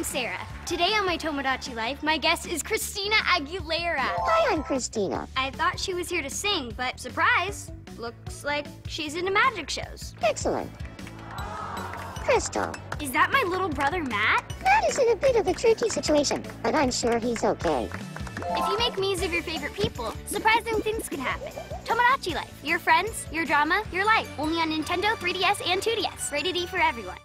I'm Sarah. Today on my Tomodachi Life, my guest is Christina Aguilera. Hi, I'm Christina. I thought she was here to sing, but surprise, looks like she's into magic shows. Excellent. Crystal, Is that my little brother Matt? Matt is in a bit of a tricky situation, but I'm sure he's okay. If you make Miis of your favorite people, surprising things can happen. Tomodachi Life, your friends, your drama, your life. Only on Nintendo, 3DS, and 2DS. Rated E for everyone.